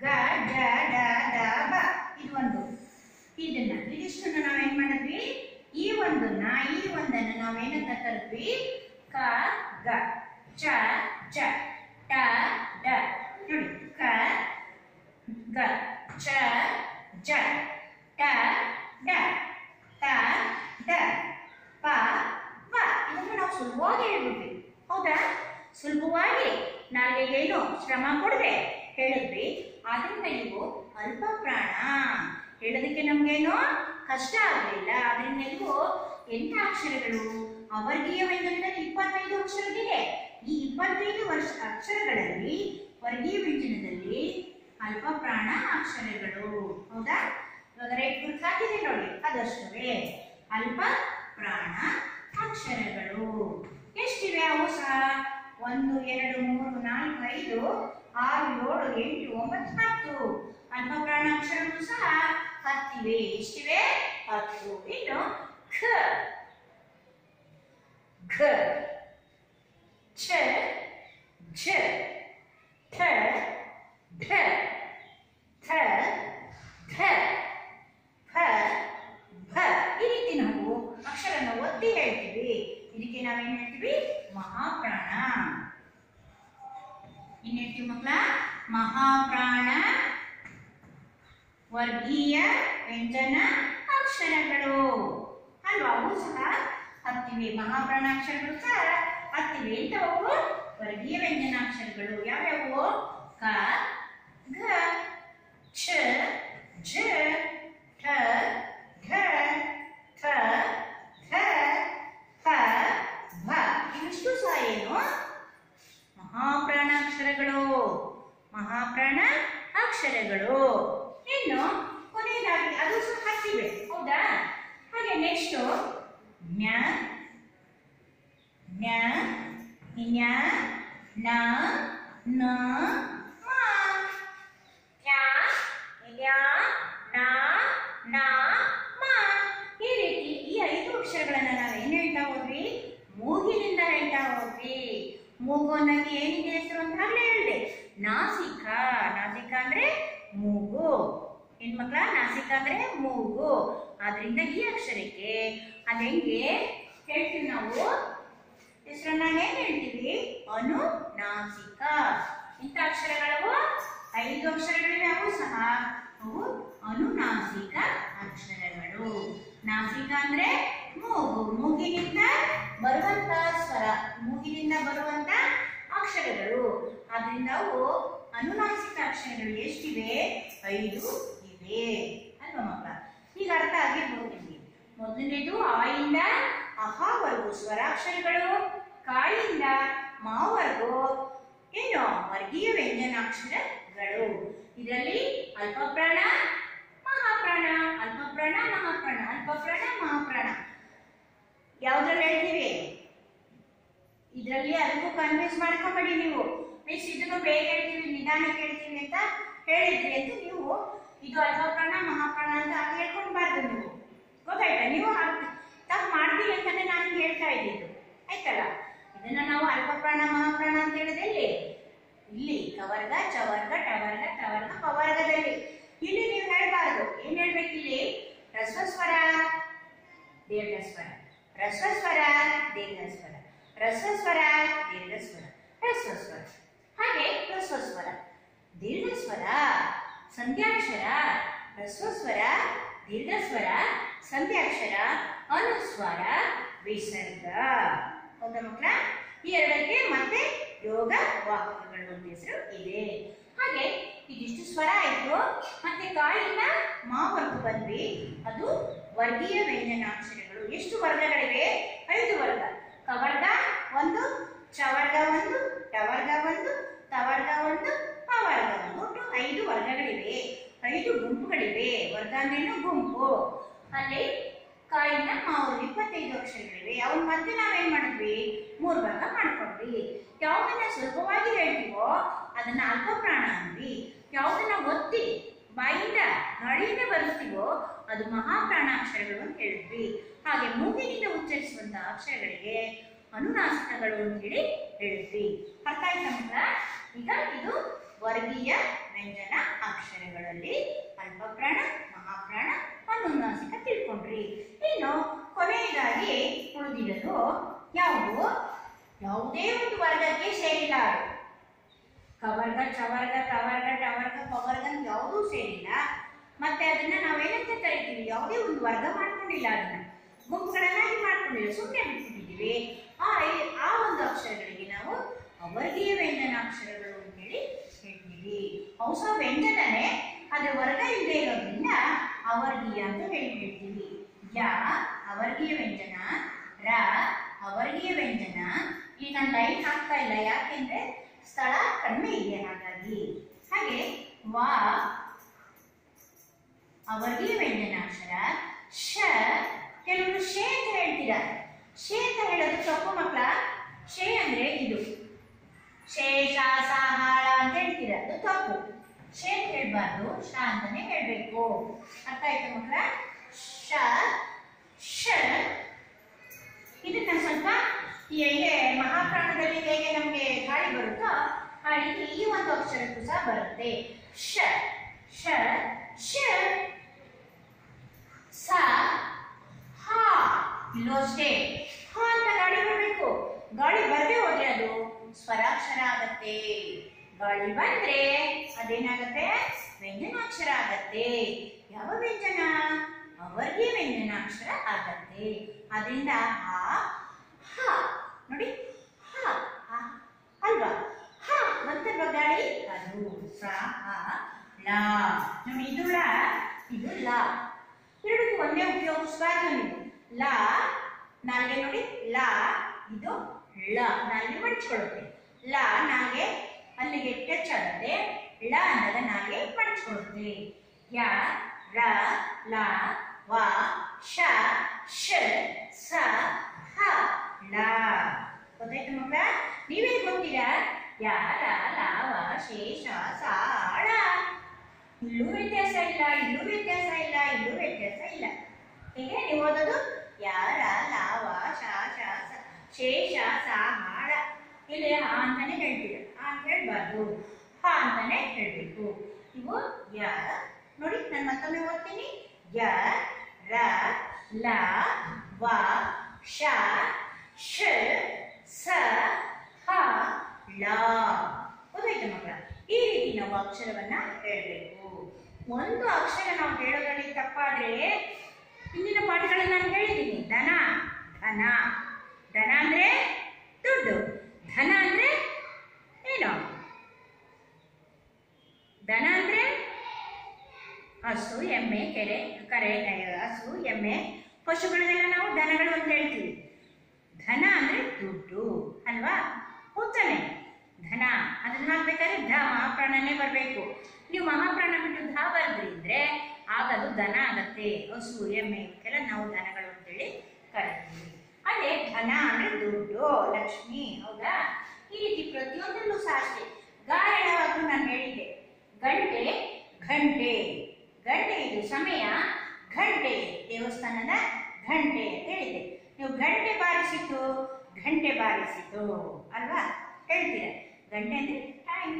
ಗ ಜ ಡ ದ ಬ. ಇದು ಒಂದು ಇದನ್ನ ಇದಿಷ್ಟನ್ನ ನಾವೇನ್ ಮಾಡಿದ್ವಿ? ಈ ಒಂದನ್ನ ಈ ಒಂದನ್ನ ನಾವೇನಂತ ಕರೆದ್ವಿ ಕ, ಗ, ಚ ಚ, ಟ, ಡ. ನೋಡಿ, ಕ, ಗ, ಚ, ಜ, ಟ, ಡ, ತ, ಡ, ಪ ವ ಇದನ್ನು ನಾವು ಸುಲಭವಾಗಿ ಹೇಳ್ಬಿಟ್ವಿ. ಹೌದಾ? ಸುಲಭವಾಗಿ ನಾಲ್ಗೆಗೇನು ಶ್ರಮ ಕೊಡದೆ. ಹೇಳಿದ್ವಿ. ಆದ್ರಿಂದ ಇವು ಅಲ್ಪ ಪ್ರಾಣ ಹೇಳೋದಕ್ಕೆ ನಮ್ಗೇನು ಕಷ್ಟ ಆಗಲಿಲ್ಲ. ಆದ್ರಿಂದ ಇವು ಎಂಟ ಅಕ್ಷರಗಳು. ಅವರ್ಗೀಯ ವ್ಯಂಜನದಲ್ಲಿ ಇಪ್ಪತ್ತೈದು ಅಕ್ಷರಗಳಿದೆ ಈ ಇಪ್ಪತ್ತೈದು ವರ್ಷ ಅಕ್ಷರಗಳಲ್ಲಿ, ವರ್ಗೀಯ ವ್ಯಂಜನದಲ್ಲಿ ಅಲ್ಪ ಪ್ರಾಣ ಅಕ್ಷರಗಳು. ಹೌದಾ? ಇವಾಗ ರೇಟ್ ಗುರುತು ಹಾಕಿದೆ ನೋಡಿ. ಅದಷ್ಟವೇ ಅಲ್ಪ ಪ್ರಾಣ ಅಕ್ಷರಗಳು. ಎಷ್ಟಿವೆ ಅವು ಸಹ ಒಂದು, ಎರಡು, ಮೂರು, ನಾಲ್ಕು, ಐದು, ಆರು, ಏಳು, ಎಂಟು, ಒಂಬತ್ತು, ಹತ್ತು. ಅಲ್ಪ ಪ್ರಾಣ ಅಕ್ಷರಗಳು ಸಹ ಹತ್ತಿವೆ. ಎಷ್ಟಿವೆ? ಹತ್ತು. ಇನ್ನು ಖ ಛ. ಛ ಠ ಫ ಭ ಈ ರೀತಿ ನಾವು ಅಕ್ಷರನ ಒತ್ತಿ ಹೇಳ್ತೀವಿ. ಇದಕ್ಕೆ ನಾವೇನ್ ಹೇಳ್ತೀವಿ? ಮಹಾಪ್ರಾಣ. ಏನ್ ಹೇಳ್ತೀವಿ ಮಕ್ಕಳ ಮಹಾಪ್ರಾಣ. ವರ್ಗೀಯ ವ್ಯಂಜನ ಅಕ್ಷರಗಳು. ಅಲ್ವಾ? ಅವು ಸಹ ಹತ್ತಿವೆ. ಮಹಾಪ್ರಾಣ ಅಕ್ಷರಗಳು ಸಹ ಹತ್ತಿವೆ ಎಂತವು ವರ್ಗೀಯ ವ್ಯಂಜನಾಕ್ಷರಗಳು ಯಾವ್ಯಾವು? ಕ, ಘ, ಛ, ಝ, ಠ ಘ ಥ ಧ ಪ ಭ ಇವಿಷ್ಟು ಸಹ ಏನು ಮಹಾಪ್ರಾಣ ಅಕ್ಷರಗಳು ಮಹಾಪ್ರಾಣ ಅಕ್ಷರಗಳು ಇನ್ನು ಕೊನೆಯದಾಗಿ ಅದು ಸಹ ಹತ್ತಿವೆ ಹೌದಾ ಹಾಗೆ ನೆಕ್ಸ್ಟ್ ಜ್ಞ ಜ್ಞ ಜ್ಞ ನ ನ ಮ ಜ್ಞ ಜ್ಞ ನ ನ ಮ ಈ ರೀತಿ ಈ ಐದು ಅಕ್ಷರಗಳನ್ನ ನಾವು ಏನ್ ಹೇಳ್ತಾ ಹೋದ್ವಿ ಮೂಗಿನಿಂದ ಹೇಳ್ತಾ ಹೋದ್ವಿ ಮೂಗು ಅನ್ನೋಕೆ ಏನಿದೆ ಹೆಸರು ಅಂತ ಆಗ್ಲೇ ಹೇಳಿದೆ ನಾಸಿಕ ನಾಸಿಕ ಅಂದ್ರೆ ಮೂಗು ಹೆಣ್ಮಕ್ಳ ನಾಸಿಕ ಅಂದ್ರೆ ಮೂಗು ಆದ್ರಿಂದ ಈ ಅಕ್ಷರಕ್ಕೆ ಅದ್ ಹೆಂಗೆ ಹೇಳ್ತೀವಿ ನಾವು ಹೆಸರನ್ನ ಏನ್ ಹೇಳ್ತೀವಿ ಅನುನಾಸಿಕ ಇಂಥ ಅಕ್ಷರಗಳು ಐದು ಅಕ್ಷರಗಳಿವೆ, ಅವು ಸಹ ಅವು ಅನುನಾಸಿಕ ಅಕ್ಷರಗಳು. ನಾಸಿಕ ಅಂದ್ರೆ ಮೂಗು. ಮೂಗಿನಿಂದ ಬರುವಂತ ಸ್ವರ, ಮೂಗಿನಿಂದ ಬರುವಂತ ಅಕ್ಷರಗಳು. ಆದ್ರಿಂದ ಅವು ಅನುನಾಸಿಕ ಅಕ್ಷರಗಳು ಎಷ್ಟಿವೆ? ಐದು ಇವೆ. ಅಲ್ವಾ ಮಕ್ಕಳ? ಈಗ ಅರ್ಥ ಆಗಿರ್ಬೋದು ನಿಮಗೆ. ಮೊದಲನೇದು ಆಯಿಂದ ಅಹಾವರೆಗೂ ಸ್ವರಾಕ್ಷರಗಳು, ಕಾಯಿಂದ ಮಾವರೆಗೂ ಏನು ವರ್ಗೀಯ ವ್ಯಂಜನಾಕ್ಷರಗಳು. ಇದರಲ್ಲಿ ಅಲ್ಪಪ್ರಾಣ, ಮಹಾಪ್ರಾಣ ಅಲ್ಪಪ್ರಾಣ ಮಹಾಪ್ರಾಣ ಅಲ್ಪಪ್ರಾಣ, ಮಹಾಪ್ರಾಣ. ಯಾವ್ದ್ರಲ್ಲಿ ಹೇಳ್ತೀವಿ ಇದರಲ್ಲಿ ಅದಕ್ಕೂ ಕನ್ಫ್ಯೂಸ್ ಮಾಡ್ಕೊಬೇಡಿ ನೀವು. ಮೀನ್ಸ್ ಇದನ್ನು ಬೇಗ ಹೇಳ್ತೀವಿ, ನಿಧಾನಕ್ಕೆ ಹೇಳ್ತೀವಿ ಅಂತ ಹೇಳಿದ್ರಿ ಅಂತ ನೀವು ಇದು ಅಲ್ಪಪ್ರಾಣ, ಮಹಾಪ್ರಾಣ ಅಂತ ಹೇಳ್ಕೊಂಡ್ಬಾರ್ದು ನೀವು. ಗೊತ್ತಾಯ್ತಾ? ನೀವು ತಪ್ಪು ಮಾಡ್ತೀವಿ ಅಂತಾನೆ ನಾನು ಹೇಳ್ತಾ ಇದ್ದೀನಿ. ಆಯ್ತಲ್ಲ? ಇದನ್ನ ನಾವು ಅಲ್ಪಪ್ರಾಣ, ಮಹಾಪ್ರಾಣ ಅಂತ ಹೇಳಿದೆ ಇಲ್ಲಿ ಇಲ್ಲಿ ಕವರ್ಗ, ಚವರ್ಗ, ಟವರ್ಗ ಟವರ್ಗ, ಪವರ್ಗದಲ್ಲಿ. ಇಲ್ಲಿ ನೀವು ಹೇಳ್ಬಾರ್ದು. ಏನ್ ಹೇಳ್ಬೇಕು ಇಲ್ಲಿ ರಸ್ವಸ್ವರ ದೀರ್ಘಸ್ವರ. ರಸ್ವಸ್ವರ ದೀರ್ಘಸ್ವರ. ರಸ್ವಸ್ವರ ದೀರ್ಘಸ್ವರ. ರಸ್ವಸ್ವರ ಹಾಗೆ ರಸ್ವಸ್ವರ ದೀರ್ಘಸ್ವರ, ಸಂಧ್ಯಾಕ್ಷರ. ರಸ್ವಸ್ವರ ದೀರ್ಘಸ್ವರ, ಸಂಧ್ಯಾಕ್ಷರ, ಅನುಸ್ವರ, ವಿಸರ್ಗ. ಹೌದಾ ಮಕ್ಕಳ? ಈ ಎರಡಕ್ಕೆ ಮತ್ತೆ ಯೋಗ ವಾಹಕಗಳು ಅಂತ ಹೆಸರು ಇದೆ. ಹಾಗೆ ಇದಿಷ್ಟು ಸ್ವರ ಆಯ್ತು. ಮತ್ತೆ ಕಾಳಿನ ಮಾವರ್ಗು ಬಂದ್ವಿ. ಅದು ವರ್ಗೀಯ ವ್ಯಂಜನಾಕ್ಷರಗಳು. ಎಷ್ಟು ವರ್ಗಗಳಿವೆ ಐದು ವರ್ಗ. ಕವರ್ಗ ಒಂದು, ಚವರ್ಗ ಒಂದು, ಟವರ್ಗ ಒಂದು, ತವರ್ಗ ಒಂದು, ಪವರ್ಗ ಒಂದು. ಒಟ್ಟು ಐದು ವರ್ಗಗಳಿವೆ ಐದು ಗುಂಪುಗಳಿವೆ. ವರ್ಗ ಅಂದ್ರೇನು ಗುಂಪು. ಅಲ್ಲಿ ಕಾಯಿನ ಮಾವು ಇಪ್ಪತ್ತೈದು ಅಕ್ಷರಗಳಿವೆ ಅವನ್ ಮತ್ತೆ ನಾವೇನ್ ಮಾಡಿದ್ವಿ? ಮೂರ್ ಭಾಗ ಮಾಡ್ಕೊಂಡ್ವಿ. ಯಾವ್ದನ್ನ ಸುಲಭವಾಗಿ ಹೇಳ್ತೀವೋ ಅದನ್ನ ಅಲ್ಪಪ್ರಾಣ ಅಂದ್ವಿ. ಯಾವ್ದನ್ನ ಒತ್ತಿ ಬಾಯಿಂದ ಗಾಳಿಯಿಂದ ಬರುತ್ತೀವೋ ಅದು ಮಹಾಪ್ರಾಣ ಅಕ್ಷರಗಳು ಅಂತ ಹೇಳಿದ್ವಿ. ಹಾಗೆ ಮೂಗಿನಿಂದ ಉಚ್ಚರಿಸುವಂತ ಅಕ್ಷರಗಳಿಗೆ ಅನುನಾಸನಗಳು ಅಂತ ಹೇಳಿ ಹೇಳಿದ್ವಿ. ಅರ್ಥ ಆಯ್ತಾ ಈಗ ಇದು ವರ್ಗೀಯ ವ್ಯಂಜನ ಅಕ್ಷರಗಳಲ್ಲಿ ಅಲ್ಪಪ್ರಾಣ, ಮಹಾಪ್ರಾಣ, ಅನುನಾಸಿಕ ತಿಳ್ಕೊಂಡ್ರಿ. ಇನ್ನು ಕೊನೆಯದಾಗಿ ಉಳಿದಿರೋದು ಯಾವುದು? ಯಾವುದೇ ಒಂದು ವರ್ಗಕ್ಕೆ ಸೇರಿಲ್ಲ ಕವರ್ಗ, ಚವರ್ಗ ಕವರ್ಗ ಟವರ್ಗ ಪವರ್ಗ ಅಂತ ಯಾವುದೂ ಸೇರಿಲ್ಲ. ಮತ್ತೆ ಅದನ್ನ ನಾವೇನಂತ ಕರಿತೀವಿ? ಯಾವುದೇ ಒಂದು ವರ್ಗ ಮಾಡ್ಕೊಂಡಿಲ್ಲ ಅದನ್ನ. ಗುಂಪುಗಳನ್ನಾಗಿ ಮಾಡ್ಕೊಂಡಿಲ್ಲ. ಸುಮ್ಮನೆ ಬಿಟ್ಬಿಟ್ಟಿದ್ದೀವಿ. ಆ ಆ ಒಂದು ಅಕ್ಷರಗಳಿಗೆ ನಾವು ಅವರ್ಗೀಯ ವ್ಯಂಜನ ಅಕ್ಷರಗಳು ಅಂತೇಳಿ ಹೇಳ್ತೀವಿ. ಅವು ಸಹ ವ್ಯಂಜನನೇ, ಅದೇ ವರ್ಗ ಇಲ್ಲದೆ ಇರೋದ್ರಿಂದ ಅವರ್ಗೀಯ ಅಂತ ಹೇಳಿ ಹೇಳ್ತೀವಿ. ಯ, ಅವರ್ಗೀಯ ವ್ಯಂಜನ, ರ, ಅವರ್ಗೀಯ ವ್ಯಂಜನ. ಈಗ ನಾನು ಲೈನ್ ಹಾಕ್ತಾ ಇಲ್ಲ ಯಾಕೆಂದ್ರೆ ಸ್ಥಳ ಕಡಿಮೆ ಇದೆ ಹಾಗಾಗಿ. ಹಾಗೆ ವಾ, ಅವರ್ಗೀಯ ವ್ಯಂಜನಾಕ್ಷರ ಶ ಕೆಲವರು ಶೇ ಅಂತ ಹೇಳ್ತೀರಾ? ಶೇ ಅಂತ ಹೇಳೋದು ತಪ್ಪು ಮಕ್ಕಳ, ಶೇ ಅಂದ್ರೆ ಇದು. ಶೇಷ ಸಾಹಾಳ ಅಂತ ಹೇಳ್ತೀರ? ಅದು ತಪ್ಪು ಶೇ ಅಂತ ಹೇಳ್ಬಾರ್ದು ಶ ಅಂತಾನೆ ಹೇಳ್ಬೇಕು. ಅರ್ಥ ಆಯ್ತಾ ಮಕ್ಕಳ? ಶ ಶ. ಇದನ್ನ ಸ್ವಲ್ಪ ಹೇಗೆ ಮಹಾಪ್ರಾಣದಲ್ಲಿ ಹೇಗೆ ನಮಗೆ ಗಾಳಿ ಬರುತ್ತೋ ಆ ರೀತಿ ಈ ಒಂದು ಅಕ್ಷರಕ್ಕೂ ಸಹ ಬರುತ್ತೆ. ಶ ಶ ಶ. ಸ, ಹ. ಇಲ್ಲೂ ಅಷ್ಟೇ. ಅಂತ ಗಾಳಿ ಬರಬೇಕು. ಗಾಳಿ ಬರದೆ ಹೋದ್ರೆ ಅದು ಸ್ವರಾಕ್ಷರ ಆಗತ್ತೆ. ಗಾಳಿ ಬಂದ್ರೆ ಅದೇನಾಗತ್ತೆ? ವ್ಯಂಜನಾಕ್ಷರ ಆಗತ್ತೆ. ಯಾವ ವ್ಯಂಜನ? ಅವರ್ಗೀಯ ವ್ಯಂಜನಾಕ್ಷರ ಆಗತ್ತೆ ಅದರಿಂದ ಹ ಹ, ನೋಡಿ, ಹ ಅಲ್ವಾ? ಹ ಬಂತಲ್ವಾ ಗಾಳಿ ಅದು. ಸ ಲ. ನೋಡಿ, ಇದು ಲ ಇದು ಲ. ಎರಡಕ್ಕೂ ಒಂದೇ ಉಪಯೋಗಿಸಬಾರ್ದು ನೀವು. ಲ, ನಾಲ್ಗೆ ನೋಡಿ, ಲ, ಇದು ಳ. ನಾಲ್ಗೆ ಮಡ್ಚ್ಕೊಳ್ಳುತ್ತೆ ಲ ನಾಲ್ಗೆ ಅಲ್ಲಿಗೆ ಟಚ್ ಆಗುತ್ತೆ. ಳ ಅನ್ನದ ನಾಲ್ಗೆ ಮಡಚ್ಕೊಡುತ್ತೆ ಯಾ, ರ, ಲ ವ, ಶ ಶ ಸ ಹ ಳ ಗೊತ್ತಾಯ್ತು ಮಕ್ಕಳ? ನೀವೇ ಗೊತ್ತೀರಾ? ಯ ರ ಲ, ವ ಶೇಷ ಸ, ಳ. ಇಲ್ಲೂ ವ್ಯತ್ಯಾಸ ಇಲ್ಲ, ಇಲ್ಲೂ ವ್ಯತ್ಯಾಸ ಇಲ್ಲ, ಇಲ್ಲೂ ವ್ಯತ್ಯಾಸ ಇಲ್ಲ. ಹೀಗೆ? ನೀವು ಓದೋದು? ಯಾರ ಲಾವ ಶ ಶ, ಸ ಶೇಷ ಸಾ ಹಾಳ ಇಲ್ಲಿ ಹ ಅಂತಾನೆ ಹೇಳ್ತೀರ ಹಾ ಅಂತ ಹೇಳ್ಬಾರ್ದು. ಹ ಅಂತಾನೆ ಹೇಳ್ಬೇಕು. ಇವು ಯಾರ ನೋಡಿ, ನಾನು ಮತ್ತೊಮ್ಮೆ ಓದ್ತೀನಿ. ಯ ರ, ಲ, ವ ಶ ಶ ಸ, ಹ, ಳ. ಗೊತ್ತಾಯ್ತು ಮಕ್ಕಳ? ಈ ರೀತಿ ನಾವು ಅಕ್ಷರವನ್ನ ಹೇಳಬೇಕು. ಒಂದು ಅಕ್ಷರ ನಾವು ಹೇಳೋದ್ರಲ್ಲಿ ತಪ್ಪಾದ್ರೆ ಹಿಂದಿನ ಪಾಠಗಳಲ್ಲಿ ನಾನು ಹೇಳಿದ್ದೀನಿ. ಧನ ಧನ. ದನ ಅಂದ್ರೆ ದುಡ್ಡು ಧನ ಅಂದ್ರೆ ಏನು ದನ ಅಂದ್ರೆ ಹಸು, ಎಮ್ಮೆ, ಕೆರೆ, ಕರೆ ಹಸು, ಎಮ್ಮೆ, ಪಶುಗಳನ್ನೆಲ್ಲ ನಾವು ದನಗಳು ಅಂತ ಹೇಳ್ತೀವಿ. ಧನ ಅಂದ್ರೆ ದುಡ್ಡು, ಅಲ್ವಾ? ಉತ್ತನೆ. ಧನ, ಅದನ್ನ ಹಾಕ್ಬೇಕಾದ್ರೆ ಧ, ಮಹಾಪ್ರಾಣನೇ ಬರಬೇಕು. ನೀವು ಮಹಾಪ್ರಾಣ ಬಿಟ್ಟು ಧ ಬರೆದ್ರಿದ್ರೆ ಆಗ ಅದು ಧನ ಆಗತ್ತೆ. ಹಸು, ಎಮ್ಮೆ, ಇವಕ್ಕೆಲ್ಲ ನಾವು ದನಗಳು ಅಂತೇಳಿ ಕರಿತೀವಿ. ಅದೇ ಧನ ಅಂದ್ರೆ ದುಡ್ಡು, ಲಕ್ಷ್ಮಿ, ಹೌದಾ? ಈ ರೀತಿ ಪ್ರತಿಯೊಂದರಲ್ಲೂ ಸಹ ಅಷ್ಟೇ. ನಾನು ಹೇಳಿದ್ದೆ. ಗಂಟೆ ಘಂಟೆ ಗಂಟೆ ಇದು ಸಮಯ ಘಂಟೆ ದೇವಸ್ಥಾನದ ಘಂಟೆ ಅಂತ ಹೇಳಿದೆ. ನೀವು ಘಂಟೆ ಬಾರಿಸಿತು ಘಂಟೆ ಬಾರಿಸಿತು ಅಲ್ವಾ? ಹೇಳ್ತೀರ? ಗಂಟೆ ಅಂದ್ರೆ ಟೈಮ್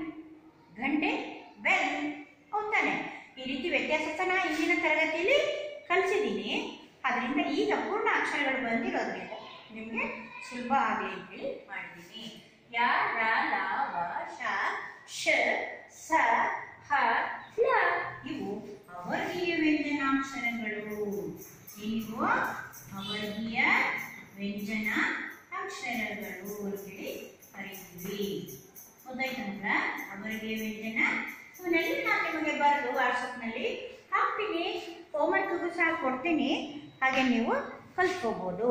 ಘಂಟೆ ಬೆಲ್ ಹೌದಾನೆ ಈ ರೀತಿ ವ್ಯತ್ಯಾಸ ಸಹ ನಾ ಇಂದಿನ ತರಗತಿಯಲ್ಲಿ ಕಲಿಸಿದ್ದೀನಿ. ಅದರಿಂದ ಈಗ ಪೂರ್ಣ ಅಕ್ಷರಗಳು ಬಂದಿರೋದ್ರಿಂದ ನಿಮಗೆ ಸುಲಭ ಆಗಲಿ ಅಂತೇಳಿ ಮಾಡಿದ್ದೀನಿ. ಯ, ರ ಶ ಶ, ಸ, ಹ ಇವು ಅವರ್ಗೀಯ ವ್ಯಂಜನಾಕ್ಷರಗಳು. ಇವು ಅವರ್ಗೀಯ ವ್ಯಂಜನ ಅಕ್ಷರಗಳು ಅಂತೇಳಿ ಕರೀತೀವಿ. ಗೊತ್ತಾಯ್ತು ಮಕ್ಕಳ ಅವರಿಗೆ ವ್ಯಂಜನ. ಇವನ್ನೆಲ್ಲ ನಾನು ನಿಮಗೆ ಬರೆದು ವಾಟ್ಸಪ್ನಲ್ಲಿ ಹಾಕ್ತೀನಿ. ಹೋಮ್ವರ್ಕ್ಗೂ ಸಹ ಕೊಡ್ತೀನಿ. ಹಾಗೆ ನೀವು ಕಲ್ತ್ಕೋಬೋದು.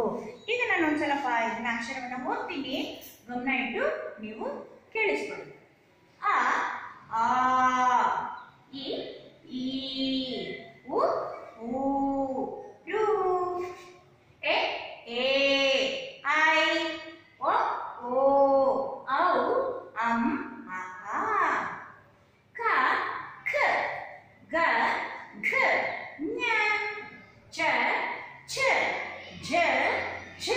ಈಗ ನಾನು ಒಂದ್ಸಲ ಇದನ್ನ ಅಕ್ಷರವನ್ನು ಓದ್ತೀನಿ. ಗಮನ ಇಟ್ಟು ನೀವು ಕೇಳಿಸ್ಕೊಳ್ಳಿ. ಆ ಆ ಇ ಈ ಉ ಊ ರು ಎ ಎ ಐ ಒ ಓ ಔ ಅಂ ಅಹ ಕ ಖ ಗ ಘ ಞ ಚ ಛ ಝ ಝ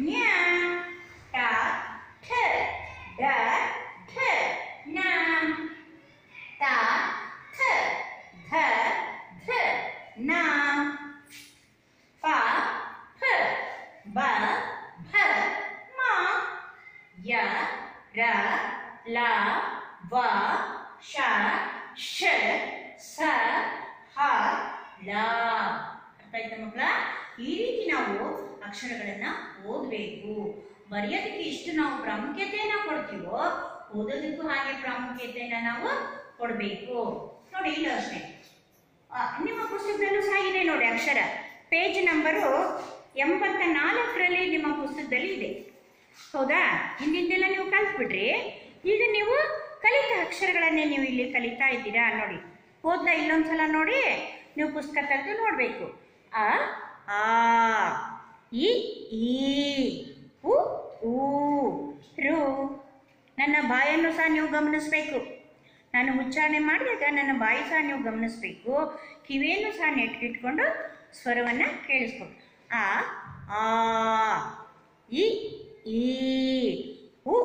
ಞ ಟ ಠ ಡ ಢ ಣ ತ ಥ ಧ ಧ ನ ಪ ಫ ಬ ಭ ಮ ಯ ರ ಲ ವ ಶ ಶ ಸ ಹ ಲ ಅರ್ಥ ಆಯ್ತಾ ಮಕ್ಕಳ ಈ ರೀತಿ ನಾವು ಅಕ್ಷರಗಳನ್ನ ಓದಬೇಕು ಬರೆಯೋದಕ್ಕೆ ಎಷ್ಟು ನಾವು ಪ್ರಾಮುಖ್ಯತೆಯನ್ನ ಕೊಡ್ತೀವೋ ಓದೋದಕ್ಕೂ ಹಾಗೆ ಪ್ರಾಮುಖ್ಯತೆಯನ್ನ ನಾವು ಕೊಡಬೇಕು ನೋಡಿ ಇಲ್ಲ ಅಷ್ಟೇ ಆ, ನಿಮ್ಮ ಪುಸ್ತಕದಲ್ಲೂ ಸಹ ಇದೆ ನೋಡಿ ಅಕ್ಷರ. ಪೇಜ್ ನಂಬರು ಎಂಬತ್ತ ನಾಲ್ಕರಲ್ಲಿ ನಿಮ್ಮ ಪುಸ್ತಕದಲ್ಲಿ ಇದೆ. ಹೌದಾ? ಹಿಂದಿಂದೆಲ್ಲ ನೀವು ಕಲ್ತ್ಬಿಡ್ರಿ. ಈಗ ನೀವು ಕಲಿತ ಅಕ್ಷರಗಳನ್ನೇ ನೀವು ಇಲ್ಲಿ ಕಲಿತಾ ಇದ್ದೀರಾ ನೋಡಿ. ಓದ್ತಾ ಇಲ್ಲೊಂದ್ಸಲ ನೋಡಿ, ನೀವು ಪುಸ್ತಕ ತೆಗೆದು ನೋಡಬೇಕು. ಅ, ಆ, ಇ, ಈ, ಉ, ಊ, ರು. ನನ್ನ ಬಾಯನ್ನು ಸಹ ನೀವು ಗಮನಿಸಬೇಕು. ನಾನು ಉಚ್ಚಾರಣೆ ಮಾಡಿದಾಗ ನನ್ನ ಬಾಯಿ ಸಹ ನೀವು ಗಮನಿಸಬೇಕು. ಕಿವಿಯನ್ನು ಸಹ ನೆಟ್ಟಿಟ್ಕೊಂಡು ಸ್ವರವನ್ನು ಕೇಳಿಸ್ಬೇಕು ಆ ಆ ಇ ಈ, ಉ,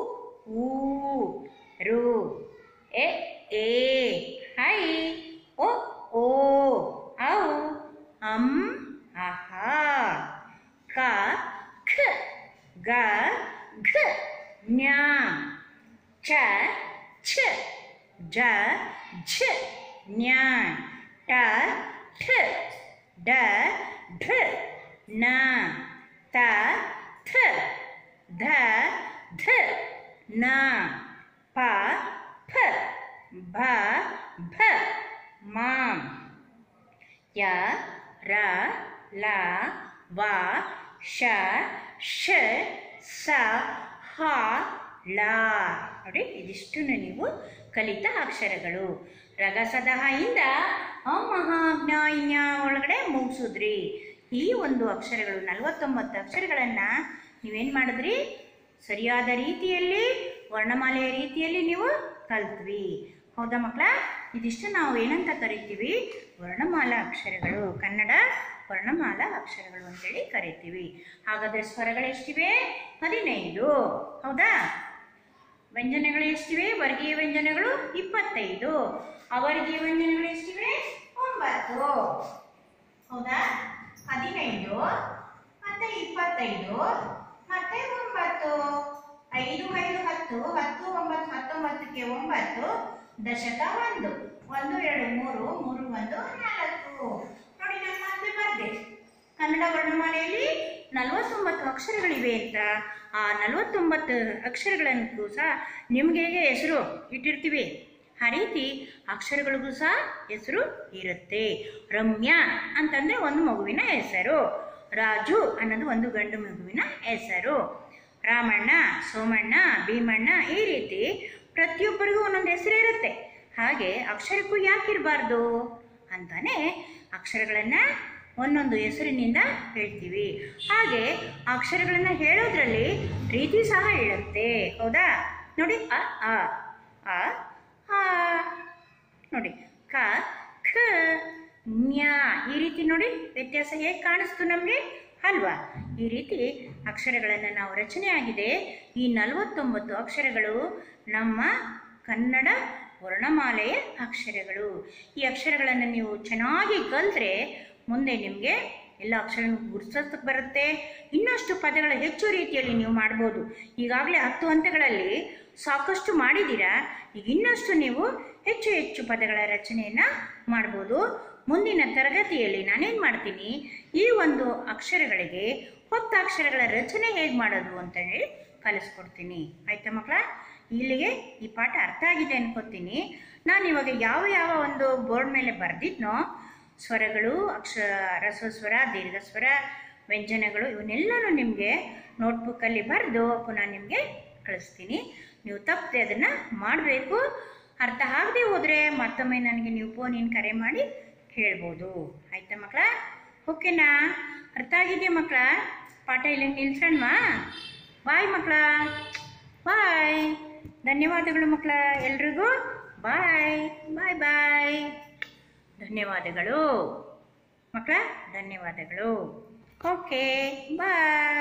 ಊ, ರು, ಎ ಏ ಐ ಓ ಓ, ಔ, ಅಂ, ಅಹ, ಕ, ಖ, ಗ, ಘ ಜ್ಞ ಚ, ಛ. ಜ ಝ ಜ್ಞ ಟ ಠ ಡ ಢ ನ ತ ಥ ಧ ಧ ನ ಪ ಫ ಭ ಭ ಮ ಯ ರ ಲ ವ ಶ ಶ ಸ ಹ ಳ ನೋಡಿ ಇದಿಷ್ಟನ್ನು ನೀವು ಕಲಿತ ಅಕ್ಷರಗಳು. ರಗಸದಹ ಇಂದ ಅಮಹಾಜ್ಞಾಯ ಒಳಗಡೆ ಮುಗಿಸಿದ್ರಿ. ಈ ಒಂದು ಅಕ್ಷರಗಳು, ನಲವತ್ತೊಂಬತ್ತು ಅಕ್ಷರಗಳನ್ನು ನೀವೇನು ಮಾಡಿದ್ರಿ? ಸರಿಯಾದ ರೀತಿಯಲ್ಲಿ, ವರ್ಣಮಾಲೆಯ ರೀತಿಯಲ್ಲಿ ನೀವು ಕಲ್ತ್ವಿ. ಹೌದಾ ಮಕ್ಕಳ? ಇದಿಷ್ಟು ನಾವು ಏನಂತ ಕರಿತೀವಿ? ವರ್ಣಮಾಲಾ ಅಕ್ಷರಗಳು. ಕನ್ನಡ ವರ್ಣಮಾಲಾ ಅಕ್ಷರಗಳು ಅಂತೇಳಿ ಕರಿತೀವಿ. ಹಾಗಾದರೆ ಸ್ವರಗಳೆಷ್ಟಿವೆ? ಹದಿನೈದು. ಹೌದಾ? ವ್ಯಂಜನಗಳು ಎಷ್ಟಿವೆ? ವರ್ಗೀಯ ವ್ಯಂಜನಗಳು ಇಪ್ಪತ್ತೈದು. ಅವರ್ಗೀಯ ವ್ಯಂಜನಗಳು ಎಷ್ಟಿವೆ? ಒಂಬತ್ತು. ಹೌದಾ? ಹದಿನೈದು. ಮತ್ತೆ ಇಪ್ಪತ್ತೈದು. ಮತ್ತೆ ಒಂಬತ್ತು. ಐದು ಐದು ಹತ್ತು. ಹತ್ತು ಒಂಬತ್ತು, ಹತ್ತೊಂಬತ್ತಕ್ಕೆ ಒಂಬತ್ತು. ದಶಕ ಒಂದು. ಒಂದು, ಎರಡು, ಮೂರು ಮೂರು, ಒಂದು, ನಾಲ್ಕು. ನೋಡಿ ನಾನು ಮತ್ತೆ ಬರ್ದೆ ಕನ್ನಡ ವರ್ಣಮಾಲೆಯಲ್ಲಿ ನಲವತ್ತೊಂಬತ್ತು ಅಕ್ಷರಗಳಿವೆ ಅಂತ. ಆ ನಲವತ್ತೊಂಬತ್ತು ಅಕ್ಷರಗಳನ್ನು ಸಹ ನಿಮಗೆ ಹೇಗೆ ಹೆಸರು ಇಟ್ಟಿರ್ತೀವಿ? ಆ ರೀತಿ ಅಕ್ಷರಗಳಿಗೂ ಸಹ ಹೆಸರು ಇರುತ್ತೆ. ರಮ್ಯಾ ಅಂತಂದರೆ ಒಂದು ಮಗುವಿನ ಹೆಸರು. ರಾಜು ಅನ್ನೋದು ಒಂದು ಗಂಡು ಮಗುವಿನ ಹೆಸರು. ರಾಮಣ್ಣ, ಸೋಮಣ್ಣ, ಭೀಮಣ್ಣ ಈ ರೀತಿ ಪ್ರತಿಯೊಬ್ಬರಿಗೂ ಒಂದೊಂದು ಹೆಸರು ಇರುತ್ತೆ. ಹಾಗೆ ಅಕ್ಷರಕ್ಕೂ ಯಾಕಿರಬಾರ್ದು ಅಂತಾನೆ ಅಕ್ಷರಗಳನ್ನ ಒಂದೊಂದು ಹೆಸರಿನಿಂದ ಹೇಳ್ತೀವಿ. ಹಾಗೆ ಅಕ್ಷರಗಳನ್ನು ಹೇಳೋದ್ರಲ್ಲಿ ರೀತಿ ಸಹ ಹೇಳುತ್ತೆ ಹೌದಾ? ನೋಡಿ, ಅ ಆ ಆ. ನೋಡಿ, ಕ, ಖ, ನ್ಯಾ. ಈ ರೀತಿ ನೋಡಿ ವ್ಯತ್ಯಾಸ ಹೇಗೆ ಕಾಣಿಸ್ತು ನಮಗೆ? ಅಲ್ವಾ? ಈ ರೀತಿ ಅಕ್ಷರಗಳನ್ನು ನಾವು ರಚನೆ ಆಗಿದೆ. ಈ ನಲವತ್ತೊಂಬತ್ತು ಅಕ್ಷರಗಳು ನಮ್ಮ ಕನ್ನಡ ವರ್ಣಮಾಲೆಯ ಅಕ್ಷರಗಳು. ಈ ಅಕ್ಷರಗಳನ್ನು ನೀವು ಚೆನ್ನಾಗಿ ಕಲಿತ್ರೆ ಮುಂದೆ ನಿಮಗೆ ಎಲ್ಲ ಅಕ್ಷರ ಗುರ್ಸೋದಕ್ಕೆ ಬರುತ್ತೆ. ಇನ್ನಷ್ಟು ಪದಗಳ ಹೆಚ್ಚು ರೀತಿಯಲ್ಲಿ ನೀವು ಮಾಡ್ಬೋದು. ಈಗಾಗಲೇ ಹತ್ತು ಹಂತಗಳಲ್ಲಿ ಸಾಕಷ್ಟು ಮಾಡಿದ್ದೀರಾ? ಈಗ ಇನ್ನಷ್ಟು ನೀವು ಹೆಚ್ಚು ಹೆಚ್ಚು ಪದಗಳ ರಚನೆಯನ್ನು ಮಾಡ್ಬೋದು. ಮುಂದಿನ ತರಗತಿಯಲ್ಲಿ ನಾನೇನು ಮಾಡ್ತೀನಿ? ಈ ಒಂದು ಅಕ್ಷರಗಳಿಗೆ ಹೊತ್ತ ಅಕ್ಷರಗಳ ರಚನೆ ಹೇಗೆ ಮಾಡೋದು ಅಂತ ಹೇಳಿ ಕಲಿಸ್ಕೊಡ್ತೀನಿ. ಆಯ್ತಾ ಮಕ್ಕಳ? ಇಲ್ಲಿಗೆ ಈ ಪಾಠ ಅರ್ಥ ಆಗಿದೆ ಅನ್ಕೋತೀನಿ. ನಾನು ಇವಾಗ ಯಾವ ಯಾವ ಒಂದು ಬೋರ್ಡ್ ಮೇಲೆ ಬರೆದಿದ್ನೋ ಸ್ವರಗಳು, ಅಕ್ಷ, ರಸಸ್ವರ, ದೀರ್ಘಸ್ವರ, ವ್ಯಂಜನಗಳು, ಇವನ್ನೆಲ್ಲನೂ ನಿಮಗೆ ನೋಟ್ಬುಕ್ಕಲ್ಲಿ ಬರೆದು ಪುನಃ ನಿಮಗೆ ಕಳಿಸ್ತೀನಿ. ನೀವು ತಪ್ಪದೆ ಅದನ್ನು ಮಾಡಬೇಕು. ಅರ್ಥ ಆಗದೆ ಹೋದರೆ ಮತ್ತೊಮ್ಮೆ ನನಗೆ ನೀವು ಫೋನಿನ ಕರೆ ಮಾಡಿ ಕೇಳ್ಬೋದು ಆಯ್ತಾ ಮಕ್ಕಳ ಓಕೆನಾ ಅರ್ಥ ಆಗಿದೆಯಾ ಮಕ್ಕಳ ಪಾಠ ಇಲ್ಲಿ ನಿಲ್ಸೋಣವಾ? ಬಾಯ್ ಮಕ್ಕಳ ಬಾಯ್ ಧನ್ಯವಾದಗಳು ಮಕ್ಕಳ ಎಲ್ರಿಗೂ. ಬಾಯ್ ಬಾಯ್ ಬಾಯ್ ಧನ್ಯವಾದಗಳು. ಮಕ್ಕಳ ಧನ್ಯವಾದಗಳು. Okay bye